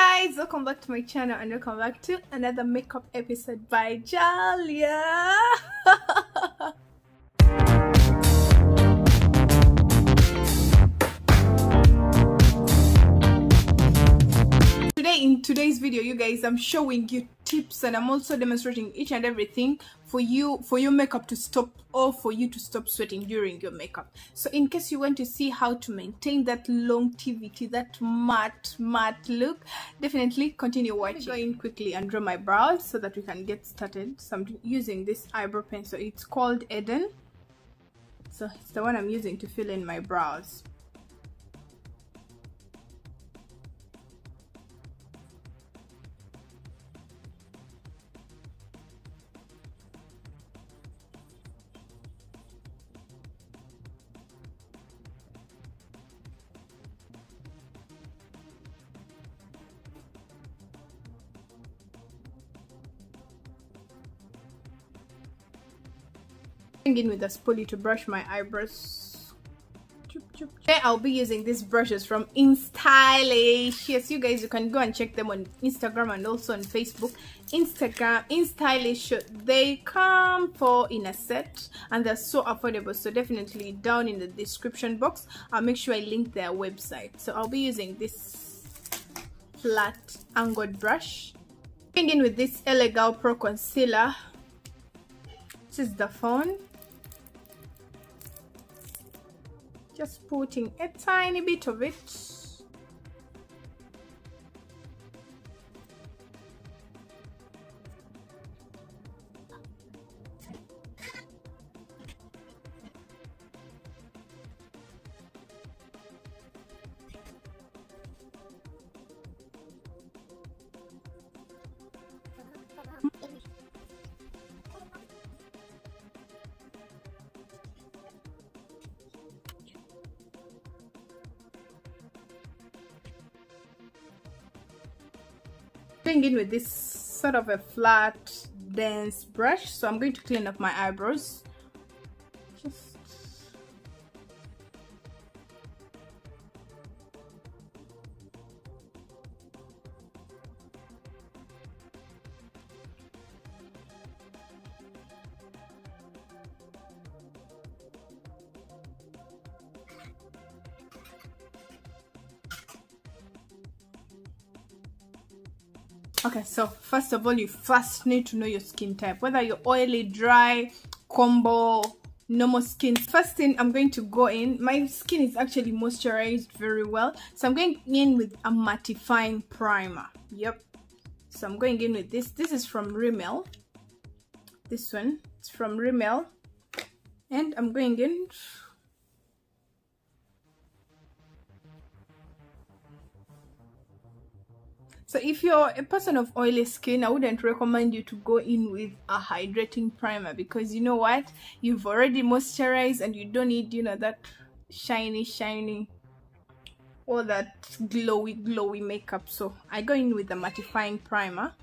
guys welcome back to my channel and welcome back to another makeup episode by Jalia. Today in today's video you guys i'm showing you tips and i'm also demonstrating each and everything for you for your makeup to stop or for you to stop sweating during your makeup. So in case you want to see how to maintain that longevity that matte matte look definitely continue watching. go in quickly and draw my brows so that we can get started. So i'm using this eyebrow pencil it's called eden. So it's the one i'm using to fill in my brows in with a spoolie to brush my eyebrows. Today i'll be using these brushes from instylish yes you guys you can go and check them on instagram and also on facebook. Instagram instylish they come for in a set and they're so affordable. So definitely down in the description box i'll make sure i link their website. So i'll be using this flat angled brush. In with this L.A. Girl Pro Concealer. This is the fawn. Just putting a tiny bit of it going in with this sort of a flat dense brush. So i'm going to clean up my eyebrows okay so first of all you first need to know your skin type. Whether you're oily dry combo normal skin. First thing i'm going to go in. My skin is actually moisturized very well. So i'm going in with a mattifying primer. Yep. So i'm going in with this. This is from rimmel. This one it's from rimmel. And i'm going in so if you're a person of oily skin i wouldn't recommend you to go in with a hydrating primer because you know what? You've already moisturized and you don't need you know that shiny shiny or that glowy glowy makeup. So i go in with the mattifying primer.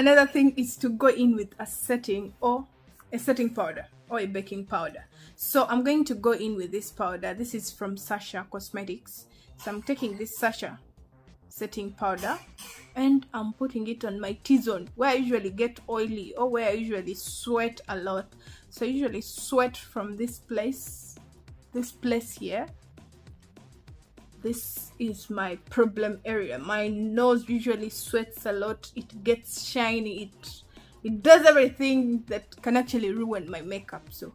Another thing is to go in with a setting or a setting powder or a baking powder. So i'm going to go in with this powder. This is from Sacha cosmetics. So i'm taking this Sacha setting powder and I'm putting it on my T-zone where I usually get oily or where I usually sweat a lot. So I usually sweat from this place this place here. This is my problem area. My nose usually sweats a lot. It gets shiny. It it does everything that can actually ruin my makeup. So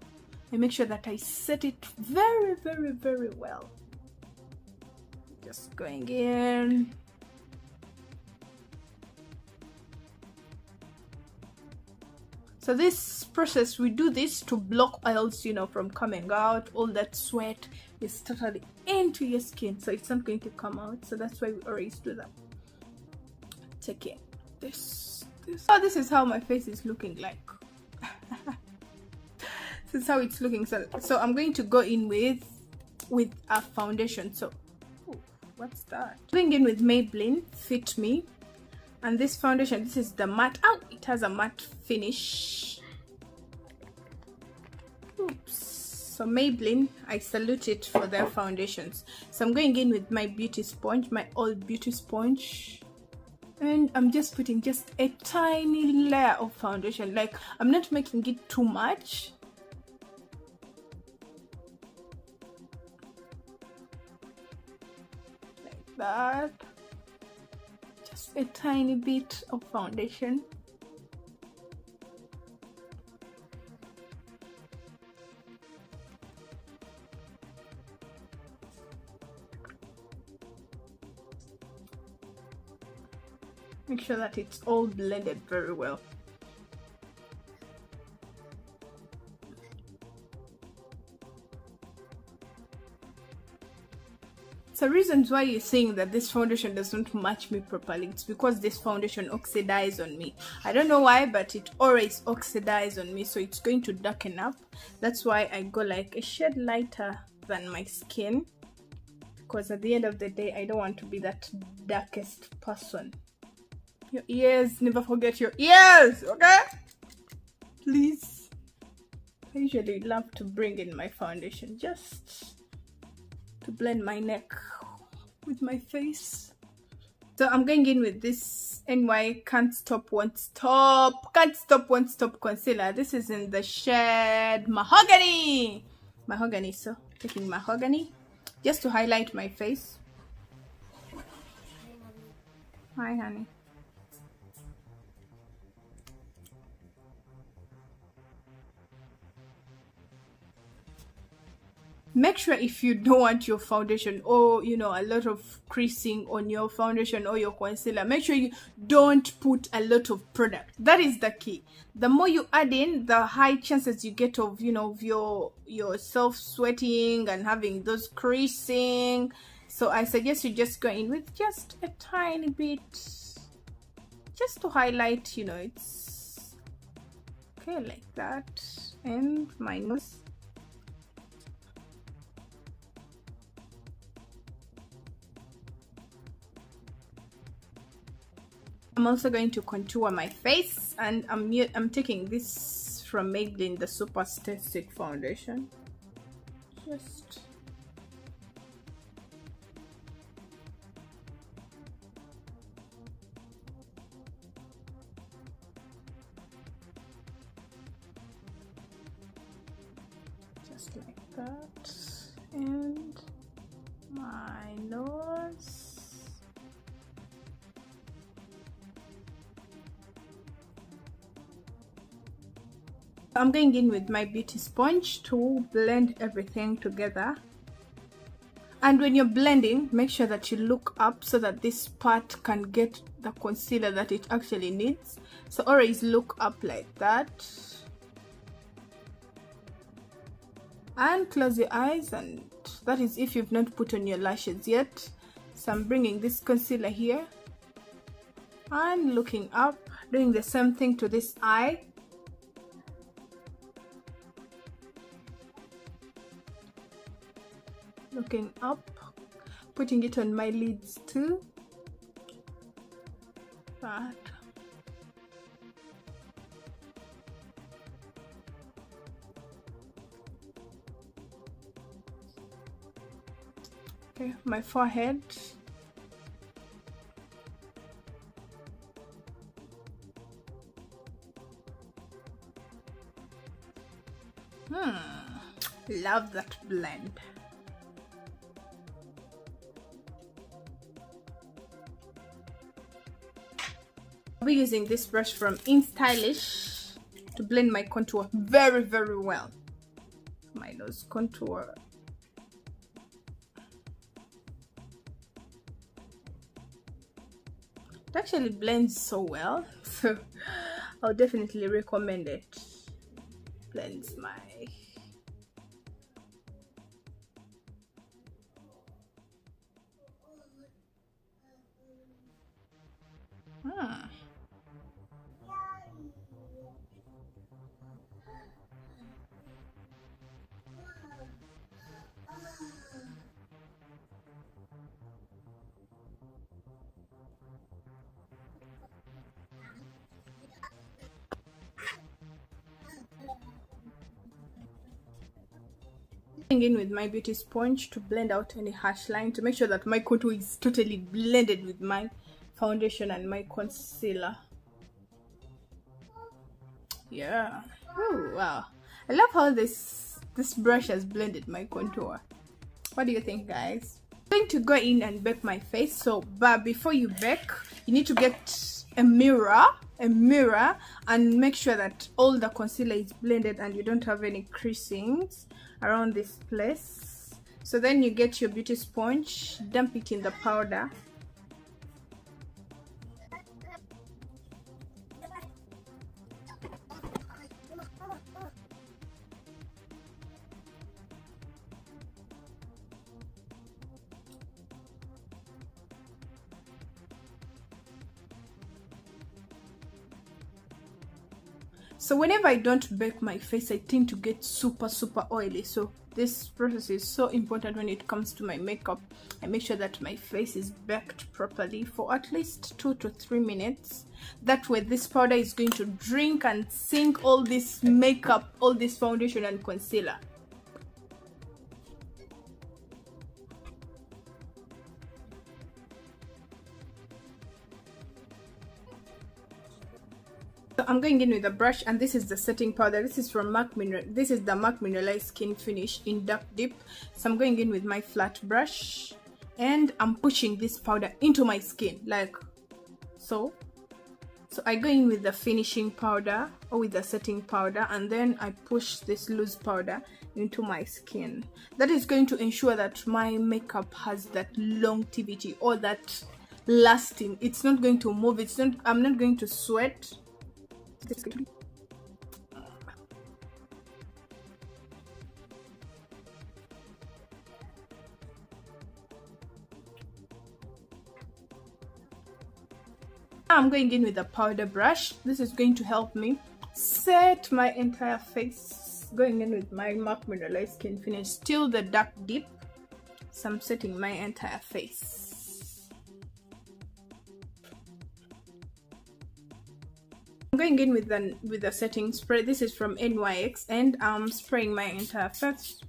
I make sure that I set it very very very well. Just going in so this process we do this to block oils you know from coming out. All that sweat is totally into your skin so it's not going to come out. So that's why we always do that. Take it this this. Oh this is how my face is looking like. This is how it's looking. So so i'm going to go in with with a foundation. So ooh, what's that? Going in with maybelline fit me and this foundation this is the matte oh it has a matte finish. Oops. So Maybelline I salute it for their foundations. So I'm going in with my beauty sponge my old beauty sponge. And I'm just putting just a tiny layer of foundation. Like I'm not making it too much. Like that a tiny bit of foundation Make sure that it's all blended very well. So reasons why you're saying that this foundation doesn't match me properly, it's because this foundation oxidizes on me. I don't know why, but it always oxidizes on me, so it's going to darken up. That's why I go like a shade lighter than my skin. Because at the end of the day, I don't want to be that darkest person your ears never forget your ears okay please I usually love to bring in my foundation just to blend my neck with my face. So I'm going in with this NY Can't Stop Won't Stop Can't Stop Won't Stop concealer. This is in the shade Mahogany. Mahogany so taking Mahogany just to highlight my face. Hi honey make sure if you don't want your foundation or you know a lot of creasing on your foundation or your concealer make sure you don't put a lot of product. That is the key. The more you add in the high chances you get of you know of your yourself sweating and having those creasing. So i suggest you just go in with just a tiny bit just to highlight you know it's okay like that. And my I'm also going to contour my face and I'm, I'm taking this from Maybelline, the Super Stay Foundation. Just just I'm going in with my beauty sponge to blend everything together. And when you're blending make sure that you look up so that this part can get the concealer that it actually needs. So always look up like that. And close your eyes and that is if you've not put on your lashes yet. So I'm bringing this concealer here. And looking up doing the same thing to this eye looking up putting it on my lids too. That okay my forehead. Hmm love that blend I'll be using this brush from InStylish to blend my contour very, very well. My nose contour. It actually blends so well, so I'll definitely recommend it. Blends my in with my beauty sponge to blend out any harsh line to make sure that my contour is totally blended with my foundation and my concealer. Yeah. Oh wow. I love how this this brush has blended my contour. What do you think guys? I'm going to go in and bake my face. So but before you bake you need to get a mirror a mirror and make sure that all the concealer is blended and you don't have any creasings around this place. So then you get your beauty sponge dump it in the powder so whenever i don't bake my face i tend to get super super oily. So this process is so important when it comes to my makeup. I make sure that my face is baked properly for at least two to three minutes. That way this powder is going to drink and sink all this makeup all this foundation and concealer I'm going in with a brush and this is the setting powder. This is from MAC Mineral. This is the MAC Mineralized Skin Finish in Dark Deep. So I'm going in with my flat brush and I'm pushing this powder into my skin like so. So I go in with the finishing powder or with the setting powder and then I push this loose powder into my skin. That is going to ensure that my makeup has that longevity or that lasting. It's not going to move. It's not I'm not going to sweat I'm going in with a powder brush. This is going to help me set my entire face. Going in with my MAC Mineralized Skin Finish. Still the dark deep. So I'm setting my entire face. Going in with the with the setting spray. This is from NYX and I'm spraying my entire face.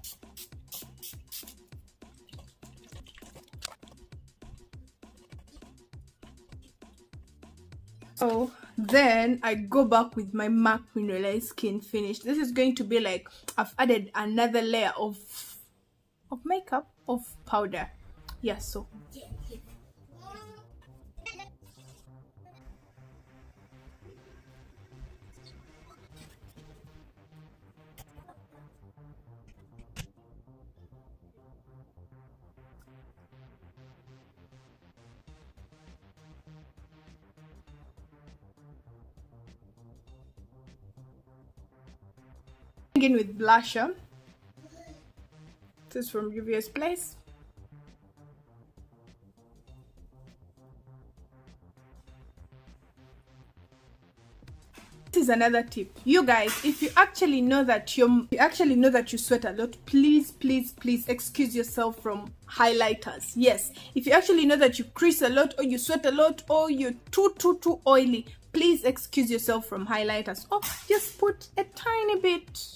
So then I go back with my MAC Mineralized Skin Finish. This is going to be like I've added another layer of of makeup of powder. Yeah, so yeah. in with blusher. This is from Juvia's Place. This is another tip. You guys, if you actually know that you you actually know that you sweat a lot, please, please, please excuse yourself from highlighters. Yes, if you actually know that you crease a lot or you sweat a lot or you're too, too, too oily, please excuse yourself from highlighters. Or just put a tiny bit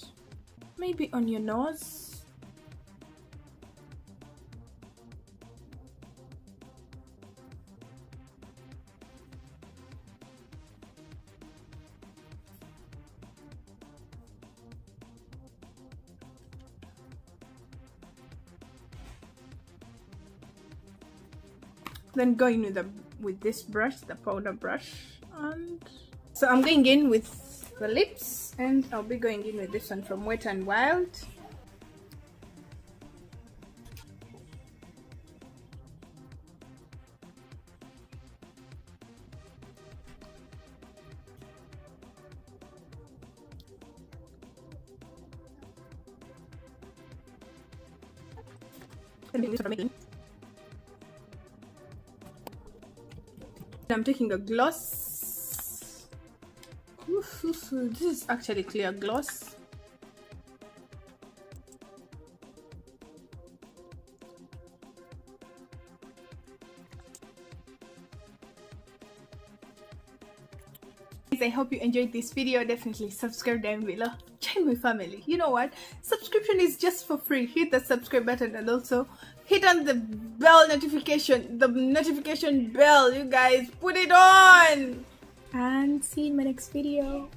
maybe on your nose? Then going with the with this brush the powder brush and so i'm going in with the lips. And I'll be going in with this one from Wet and Wild. I'm taking a gloss this is actually clear gloss. I hope you enjoyed this video. Definitely subscribe down below. Join my family. You know what? Subscription is just for free. Hit the subscribe button and also hit on the bell notification, the notification bell, you guys. Put it on! And see you in my next video.